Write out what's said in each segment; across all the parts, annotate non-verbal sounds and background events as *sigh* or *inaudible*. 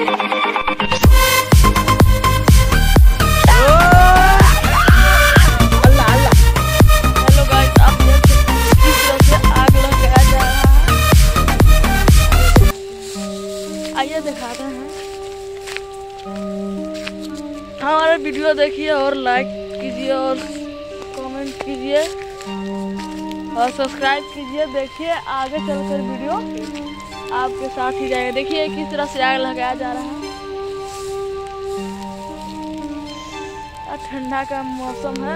आइए हैं हमारे वीडियो देखिए और लाइक कीजिए और कमेंट कीजिए और सब्सक्राइब कीजिए। देखिए आगे चलकर वीडियो। आपके साथ ही जाएगा। देखिए किस तरह से आग लगाया जा रहा है। ठंडा का मौसम है।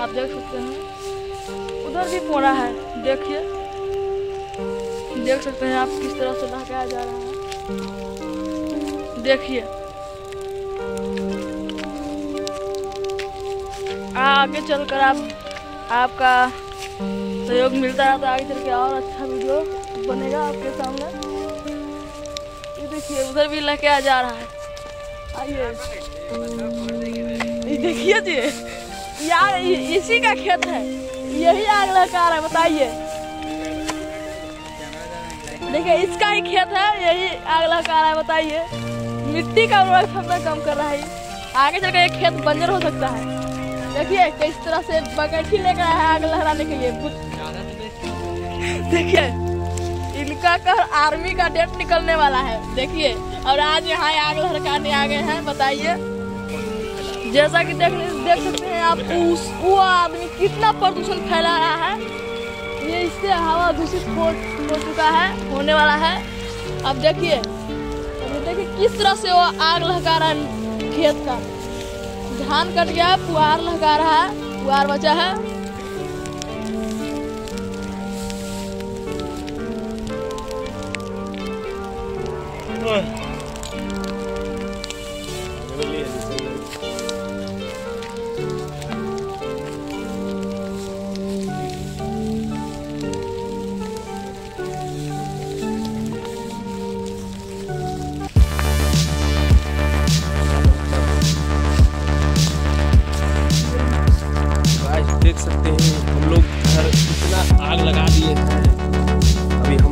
आप देख सकते हैं। उधर भी कोना है। देखिए। देख सकते हैं आप किस तरह से लगाया जा रहा है। देखिए। आगे चलकर आप, आपका सहयोग मिलता है। तो आगे चल के और अच्छा वीडियो बनेगा आपके सामने? ये देखिए, उधर भी लगाया जा रहा है। आइए। ये देखिए जी, यार इसी का खेत है। यही आग लगा रहा है, बताइए। देखिए, इसका ही खेत है, यही आग लगा रहा है, बताइए। मिट्टी का उर्वरक क्षमता कम कर रहा है। आगे चलकर ये खेत बंजर हो सकता है। देखिए, किस तरह से बगैठी लेकर आया आग लहराने के लिए। देखिए। इनका कर आर्मी का डेट निकलने वाला है। देखिए और आज यहाँ आग लहराने आ गए हैं बताइए। जैसा कि देख देख सकते हैं आप उस वो आदमी कितना प्रदूषण फैला रहा है। ये इससे हवा दूषित हो, हो चुका है होने वाला है। अब देखिए देखिए किस तरह से वो आग लहका रहा है खेत का। धान कट गया पुआर लहका रहा है पुआर बचा है।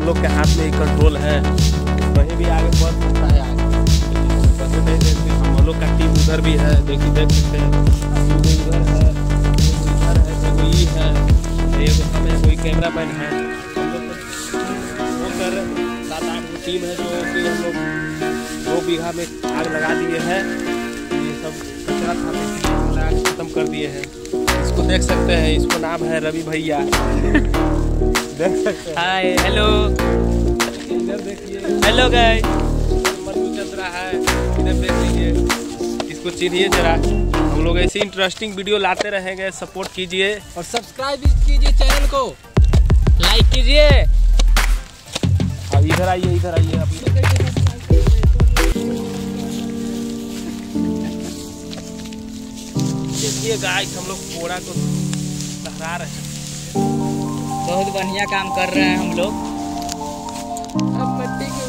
लोग के हाथ में ही कंट्रोल है। कहीं भी आगे बढ़ सकता है आग नहीं देखते हम। लोग का टीम उधर भी है, देखिए, देख सकते हैं। एगो इधर है इधर है है। कोई कैमरा मैन है वो कर सात आठ टीम है जो कि हम लोग दो बीघा में आग लगा दिए हैं। ये सब कचरा था खत्म कर दिए हैं। इसको देख सकते हैं। इसको नाम है रवि भैया। देख सकते हाय हेलो इधर देखिए हेलो है। इधर देख लीजिए। इसको चिन्हिए जरा। हम लोग ऐसी इंटरेस्टिंग वीडियो लाते रहेंगे। सपोर्ट कीजिए। और सब्सक्राइब कीजिए चैनल को। लाइक कीजिए। अब इधर आइए इधर आइए अभी देखिए गाइस हम लोग कोड़ा को लहरा रहे हैं। बहुत बढ़िया काम कर रहे हैं हम लोग। अब मिट्टी की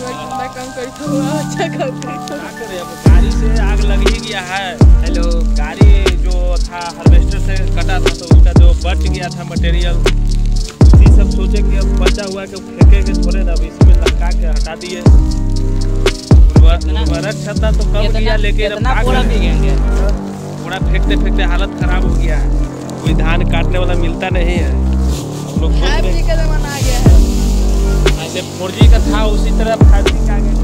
कम करी तो अच्छा काम करी तो क्या करें अब गाड़ी से आग लग ही गया है। हेलो गाड़ी जो था हार्वेस्टर से कटा था तो उसका जो बच गया था मटेरियल उसी सब सोचे कि अब बचा हुआ कि फेंके के थोड़े ना अब इसमें लटका के हटा दिए। उर्वर- उर्वरक छता तो कम किया लेकिन अब पूरा फेंकते फेंकते हालत खराब हो गया है। कोई धान काटने वाला मिलता नहीं है। लोग फाइव जी का जमाना आ गया है। जैसे फोर जी का था उसी तरह फाइव जी का आ गया।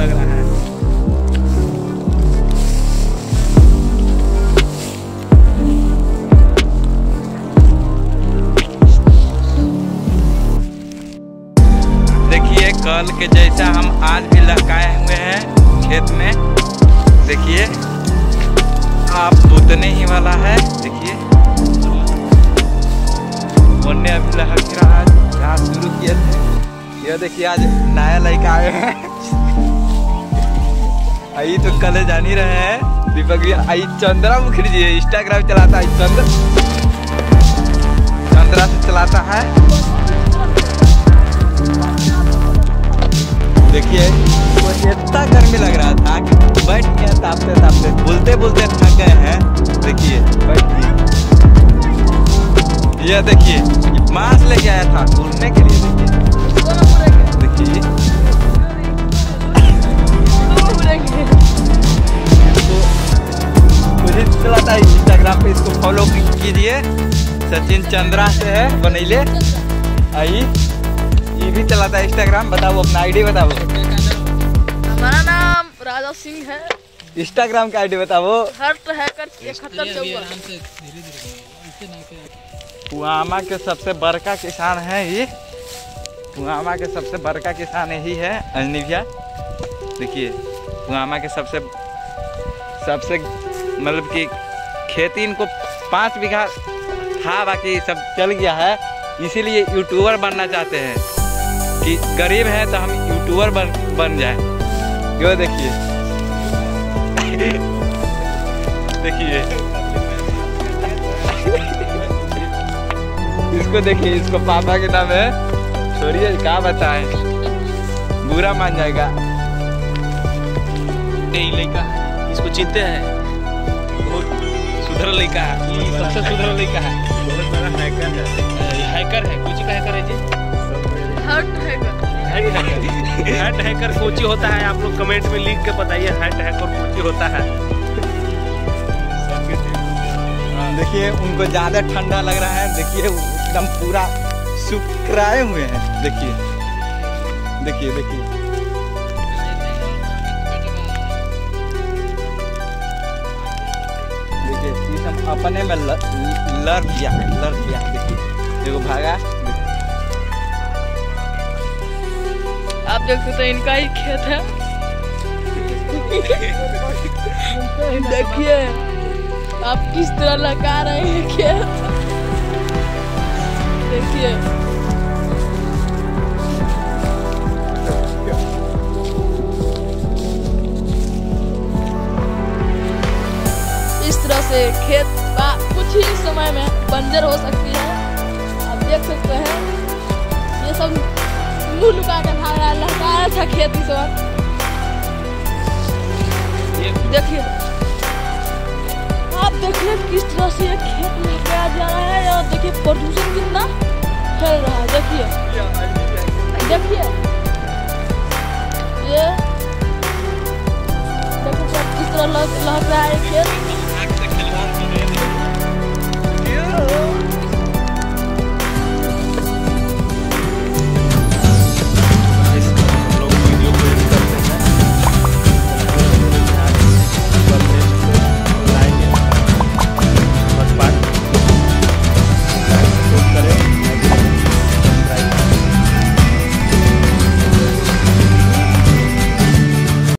लग रहा है। देखिए, कल के जैसा हम आज भी लटकाए हुए हैं खेत में। देखिए, आप उतने ही वाला है। देखिए। अभी लहक रहा है जहाँ शुरू किए थे। यह देखिए, आज नया लड़का आए हैं। आई तो कल जान ही रहे हैं। दीपक भी आई, चंद्रा मुखर्जी इंस्टाग्राम चलाता है चंद्र। चंद्रा से चलाता है। देखिए इतना गर्मी लग रहा था कि बैठ गया तापते तापते बोलते बोलते थक गए हैं। देखिए बैठिए ये देखिए, मास्क लेके आया था, घूमने के लिए देखिए। देखिए। इसको मुझे चलाता है इंस्टाग्राम पे इसको फॉलो कीजिए। सचिन चंद्रा से है बनैले। आई ये भी चलाता है इंस्टाग्राम बताओ अपना आईडी बताओ। हमारा नाम राजा सिंह है। इंस्टाग्राम का आईडी बताओ। के पुआमा के सबसे बड़का किसान है ये। पुआमा के सबसे बड़का किसान यही है अंजनी भैया देखिए पुआमा के सबसे सबसे मतलब कि खेती इनको पाँच बीघा था, बाकी सब चल गया है। इसीलिए यूट्यूबर बनना चाहते हैं कि गरीब हैं तो हम यूट्यूबर बन बन जाए। क्यों देखिए। *laughs* देखिए। इसको देखिए, इसको पापा के नाम है। छोड़िए क्या बताएँ? बुरा मान जाएगा। लड़का है। इसको चिनते हैं। बहुत सुधर लड़का है। सबसे सुधर लड़का है। बहुत बड़ा हैकर है। हैकर है। कुछ का हैकर है जी। हर्ट हैकर हैट हैकर कोची होता है। आप लोग कमेंट में लिख के बताइए हैट हैकर कोची होता है। देखिए उनको ज़्यादा ठंडा लग रहा है। देखिए एकदम पूरा सुखराए हुए हैं। देखिए। देखिए देखिए। अपने में ल- लड़ लिया है लड़ दिया देखो, भागा। आप देख सकते हैं इनका ही खेत है। देखिए, आप किस तरह लगा रहे हैं खेत। देखिए। समय में बंजर हो सकती है। आप देख सकते हैं। ये सब मुँह लुका के भाग रहा है लहका रहा था खेत इस वक्त देखिए। आप देखिए किस तरह से ये खेत लहकाया जा रहा है और देखिए प्रदूषण कितना फैल रहा है। देखिए। देखिए। ये सब किस तरह लह लहक रहा है खेत।